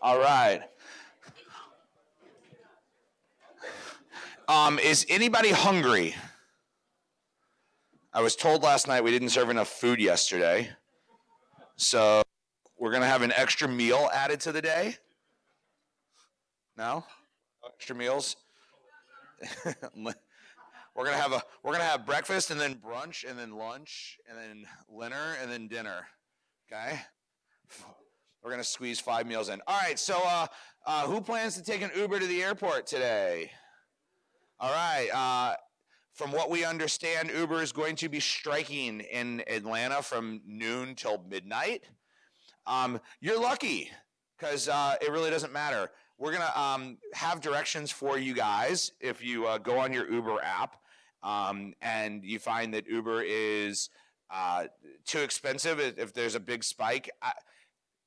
All right. Um, is anybody hungry? I was told last night we didn't serve enough food yesterday. So we're going to have an extra meal added to the day. No? Extra meals? we're going to have a we're going to have breakfast and then brunch and then lunch and then dinner and then dinner. Okay? We're to squeeze five meals in. All right, so uh, uh, who plans to take an Uber to the airport today? All right. Uh, from what we understand, Uber is going to be striking in Atlanta from noon till midnight. Um, you're lucky because uh, it really doesn't matter. We're going to um, have directions for you guys if you uh, go on your Uber app um, and you find that Uber is uh, too expensive, if there's a big spike. I,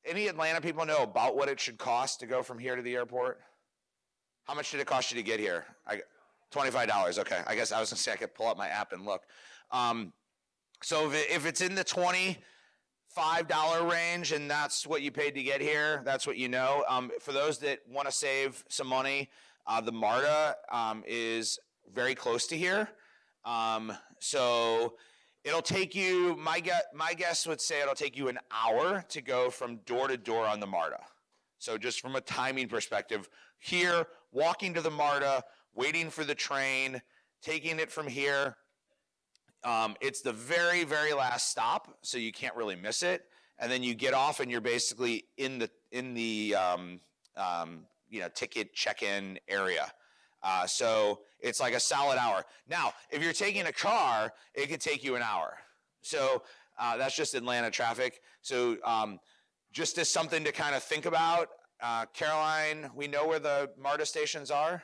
any Atlanta people know about what it should cost to go from here to the airport? How much did it cost you to get here? I, $25. Okay. I guess I was going to say I could pull up my app and look. Um, so if, it, if it's in the 20 five dollar range and that's what you paid to get here that's what you know um, for those that want to save some money uh, the marta um, is very close to here um, so it'll take you my guess my guess would say it'll take you an hour to go from door to door on the marta so just from a timing perspective here walking to the marta waiting for the train, taking it from here. Um, it's the very, very last stop, so you can't really miss it. And then you get off, and you're basically in the in the um, um, you know ticket check-in area. Uh, so it's like a solid hour. Now, if you're taking a car, it could take you an hour. So uh, that's just Atlanta traffic. So um, just as something to kind of think about, uh, Caroline, we know where the MARTA stations are.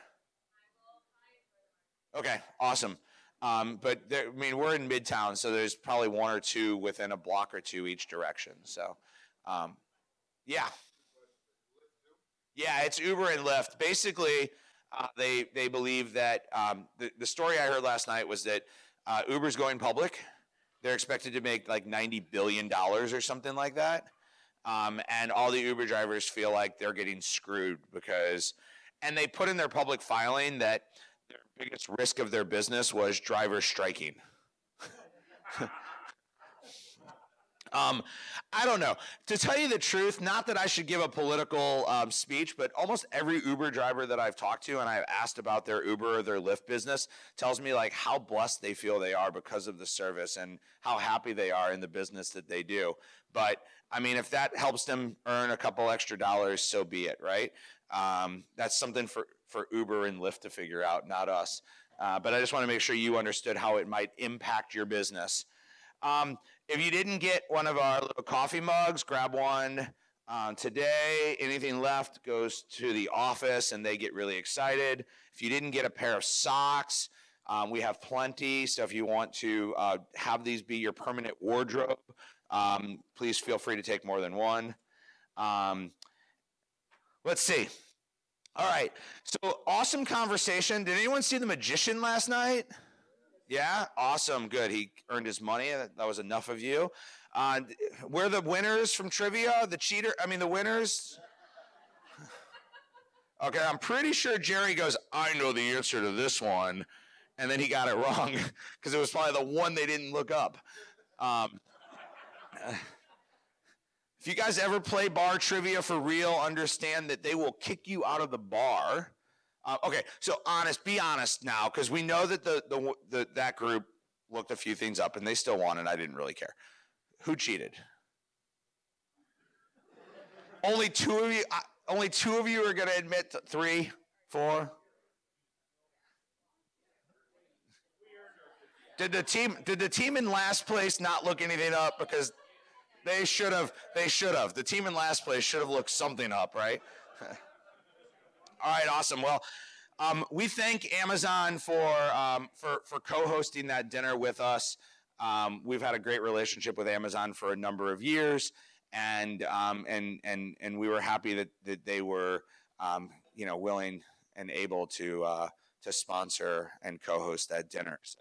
Okay, awesome. Um, but there, I mean, we're in Midtown, so there's probably one or two within a block or two each direction. So, um, yeah, yeah, it's Uber and Lyft. Basically, uh, they they believe that um, the the story I heard last night was that uh, Uber's going public. They're expected to make like ninety billion dollars or something like that, um, and all the Uber drivers feel like they're getting screwed because, and they put in their public filing that their biggest risk of their business was drivers striking. um, I don't know. To tell you the truth, not that I should give a political um, speech, but almost every Uber driver that I've talked to and I've asked about their Uber or their Lyft business tells me like how blessed they feel they are because of the service and how happy they are in the business that they do. But I mean, if that helps them earn a couple extra dollars, so be it, right? Um, that's something for for Uber and Lyft to figure out, not us. Uh, but I just want to make sure you understood how it might impact your business. Um, if you didn't get one of our little coffee mugs, grab one uh, today. Anything left goes to the office and they get really excited. If you didn't get a pair of socks, um, we have plenty. So if you want to uh, have these be your permanent wardrobe, um, please feel free to take more than one. Um, let's see. All right. So awesome conversation. Did anyone see the magician last night? Yeah, awesome. Good. He earned his money. That was enough of you. Uh, we're the winners from trivia. The cheater. I mean, the winners. Okay, I'm pretty sure Jerry goes. I know the answer to this one, and then he got it wrong because it was probably the one they didn't look up. Um, if you guys ever play bar trivia for real, understand that they will kick you out of the bar. Uh, okay, so honest, be honest now, because we know that the, the, the that group looked a few things up and they still won, and I didn't really care. Who cheated? only two of you. Only two of you are going to admit to three, four. Did the team? Did the team in last place not look anything up because they should have. They should have. The team in last place should have looked something up, right? All right, awesome. Well, um, we thank Amazon for um, for for co-hosting that dinner with us. Um, we've had a great relationship with Amazon for a number of years, and um, and and and we were happy that that they were um, you know willing and able to uh, to sponsor and co-host that dinner. So.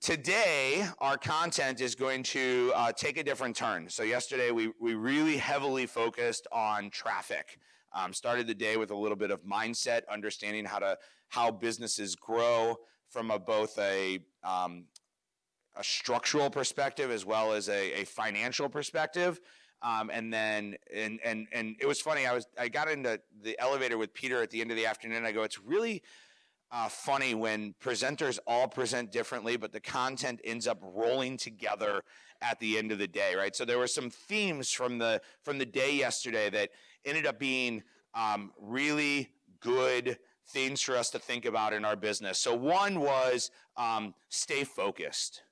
Today our content is going to uh, take a different turn. So yesterday we we really heavily focused on traffic. Um, started the day with a little bit of mindset, understanding how to how businesses grow from a both a um, a structural perspective as well as a, a financial perspective. Um, and then and and and it was funny. I was I got into the elevator with Peter at the end of the afternoon. I go, it's really uh, funny when presenters all present differently, but the content ends up rolling together at the end of the day, right? So there were some themes from the from the day yesterday that ended up being um, really good things for us to think about in our business. So one was um, stay focused,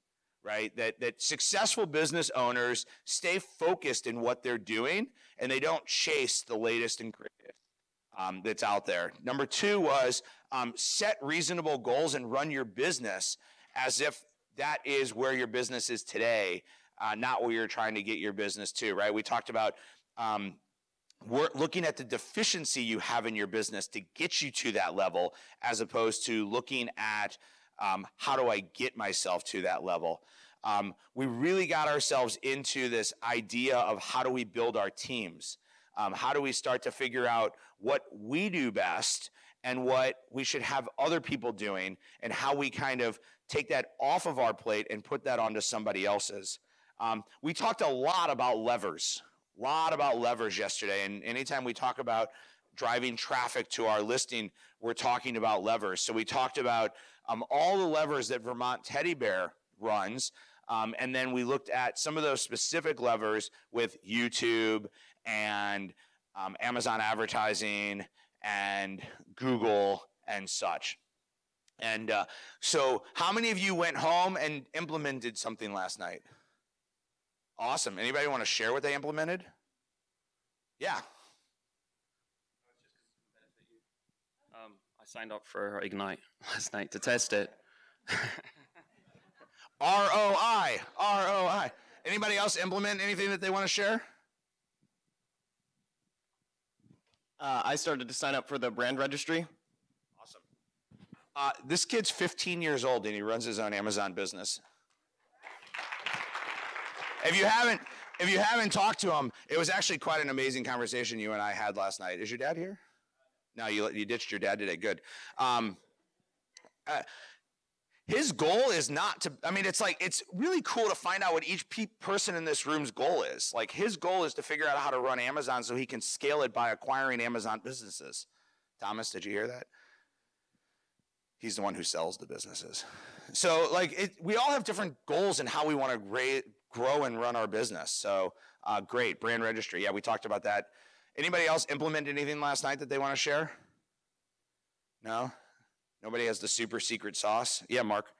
right? That that successful business owners stay focused in what they're doing and they don't chase the latest and greatest um, that's out there. Number two was um, set reasonable goals and run your business as if that is where your business is today, uh, not where you're trying to get your business to, right? We talked about um, we're looking at the deficiency you have in your business to get you to that level, as opposed to looking at um, how do I get myself to that level. Um, we really got ourselves into this idea of how do we build our teams. Um, how do we start to figure out what we do best and what we should have other people doing and how we kind of take that off of our plate and put that onto somebody else's. Um, we talked a lot about levers, a lot about levers yesterday. And anytime we talk about driving traffic to our listing, we're talking about levers. So we talked about um, all the levers that Vermont Teddy Bear runs. Um, and then we looked at some of those specific levers with YouTube and um, Amazon advertising and Google and such. And uh, so, how many of you went home and implemented something last night? Awesome. Anybody want to share what they implemented? Yeah. Um, I signed up for Ignite last night to test it. ROI. ROI. Anybody else implement anything that they want to share? Uh, I started to sign up for the brand registry. Awesome. Uh, this kid's 15 years old and he runs his own Amazon business. If you haven't, if you haven't talked to him, it was actually quite an amazing conversation you and I had last night. Is your dad here? No, you you ditched your dad today. Good. Um, uh, his goal is not to i mean it's like it's really cool to find out what each pe- person in this room's goal is. Like his goal is to figure out how to run amazon so he can scale it by acquiring amazon businesses. Thomas did you hear that? He's the one who sells the businesses. So like it, we all have different goals in how we want to grow and run our business. So uh, great brand registry. Yeah we talked about that. Anybody else implement anything last night that they want to share? No Nobody has the super secret sauce. Yeah, Mark.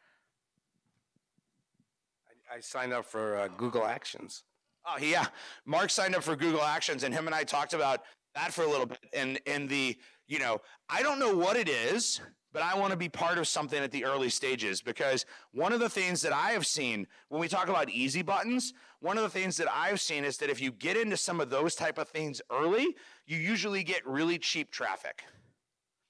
I, I signed up for uh, Google Actions. Oh yeah, Mark signed up for Google Actions, and him and I talked about that for a little bit. And and the you know I don't know what it is, but I want to be part of something at the early stages because one of the things that I have seen when we talk about easy buttons, one of the things that I've seen is that if you get into some of those type of things early, you usually get really cheap traffic.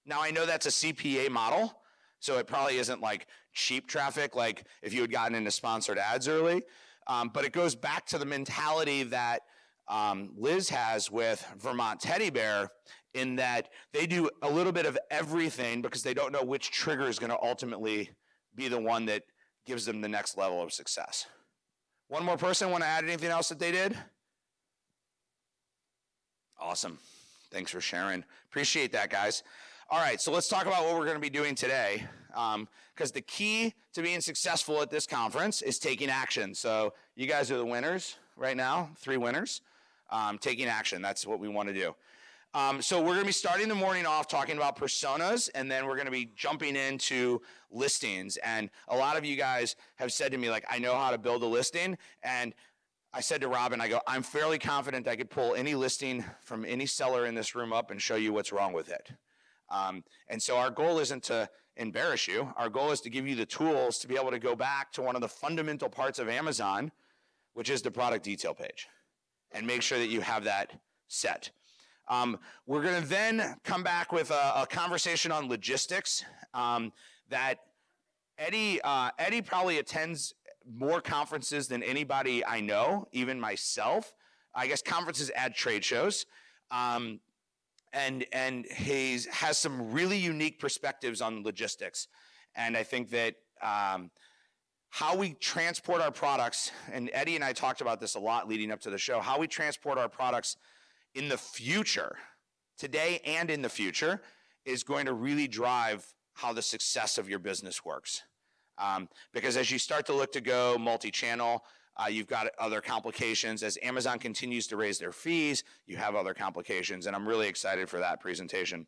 Now, I know that's a CPA model, so it probably isn't like cheap traffic, like if you had gotten into sponsored ads early. Um, but it goes back to the mentality that um, Liz has with Vermont Teddy Bear in that they do a little bit of everything because they don't know which trigger is going to ultimately be the one that gives them the next level of success. One more person want to add anything else that they did? Awesome. Thanks for sharing. Appreciate that, guys. All right, so let's talk about what we're going to be doing today. Because um, the key to being successful at this conference is taking action. So you guys are the winners right now, three winners. Um, taking action, that's what we want to do. Um, so we're going to be starting the morning off talking about personas, and then we're going to be jumping into listings. And a lot of you guys have said to me, like, I know how to build a listing. And I said to Robin, I go, I'm fairly confident I could pull any listing from any seller in this room up and show you what's wrong with it. Um, and so our goal isn't to embarrass you. Our goal is to give you the tools to be able to go back to one of the fundamental parts of Amazon, which is the product detail page, and make sure that you have that set. Um, we're going to then come back with a, a conversation on logistics um, that Eddie, uh, Eddie probably attends more conferences than anybody I know, even myself. I guess conferences add trade shows. Um, and and he has some really unique perspectives on logistics. And I think that um, how we transport our products, and Eddie and I talked about this a lot leading up to the show, how we transport our products in the future, today and in the future, is going to really drive how the success of your business works. Um, because as you start to look to go multi-channel, uh, you've got other complications. As Amazon continues to raise their fees, you have other complications, and I'm really excited for that presentation.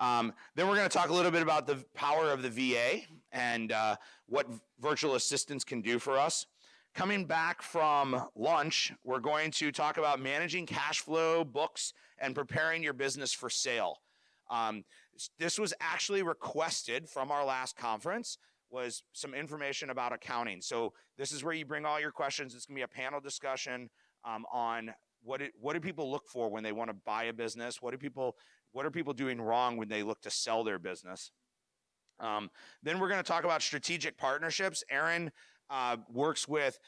Um, then we're going to talk a little bit about the power of the VA and uh, what virtual assistants can do for us. Coming back from lunch, we're going to talk about managing cash flow, books, and preparing your business for sale. Um, this was actually requested from our last conference was some information about accounting. So this is where you bring all your questions. It's going to be a panel discussion um, on what it, what do people look for when they want to buy a business? What do people what are people doing wrong when they look to sell their business? Um, then we're going to talk about strategic partnerships. Aaron uh, works with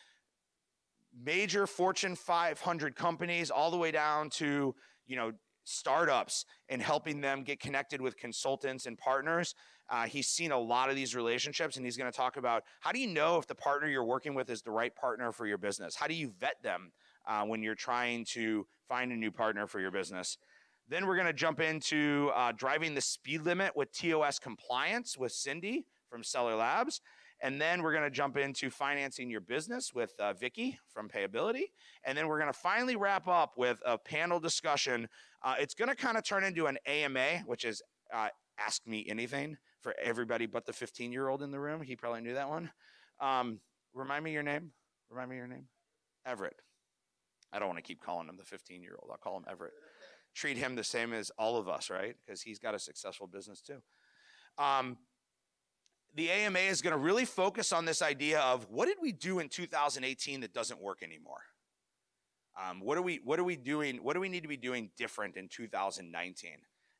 major Fortune 500 companies all the way down to you know startups and helping them get connected with consultants and partners. Uh, he's seen a lot of these relationships, and he's going to talk about how do you know if the partner you're working with is the right partner for your business? How do you vet them uh, when you're trying to find a new partner for your business? Then we're going to jump into uh, driving the speed limit with TOS compliance with Cindy from Seller Labs. And then we're going to jump into financing your business with uh, Vicky from Payability. And then we're going to finally wrap up with a panel discussion. Uh, it's going to kind of turn into an AMA, which is uh, Ask Me Anything for everybody but the 15 year old in the room. He probably knew that one. Um, remind me your name. Remind me your name. Everett. I don't want to keep calling him the 15 year old. I'll call him Everett. Treat him the same as all of us, right? Because he's got a successful business too. Um, the AMA is going to really focus on this idea of what did we do in 2018 that doesn't work anymore? Um, what are we what are we doing? What do we need to be doing different in 2019?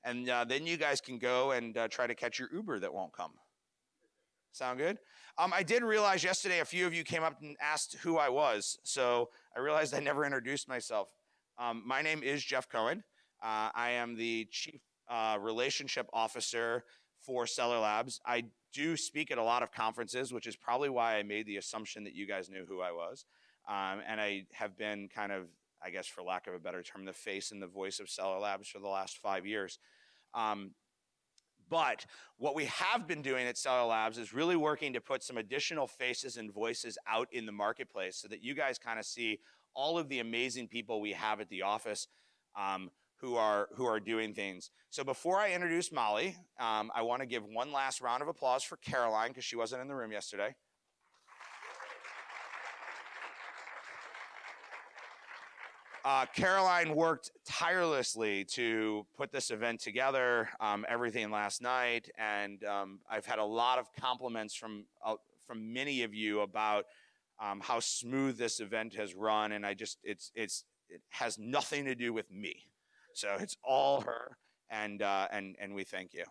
And uh, then you guys can go and uh, try to catch your Uber that won't come. Sound good? Um, I did realize yesterday a few of you came up and asked who I was, so I realized I never introduced myself. Um, my name is Jeff Cohen. Uh, I am the chief uh, relationship officer for Seller Labs. I do speak at a lot of conferences, which is probably why I made the assumption that you guys knew who I was. Um, and I have been kind of, I guess, for lack of a better term, the face and the voice of Seller Labs for the last five years. Um, but what we have been doing at Seller Labs is really working to put some additional faces and voices out in the marketplace so that you guys kind of see all of the amazing people we have at the office um, who are who are doing things. So before I introduce Molly, um, I want to give one last round of applause for Caroline because she wasn't in the room yesterday. Uh, Caroline worked tirelessly to put this event together, um, everything last night, and um, I've had a lot of compliments from uh, from many of you about um, how smooth this event has run, and I just it's it's it has nothing to do with me, so it's all her, and uh, and and we thank you.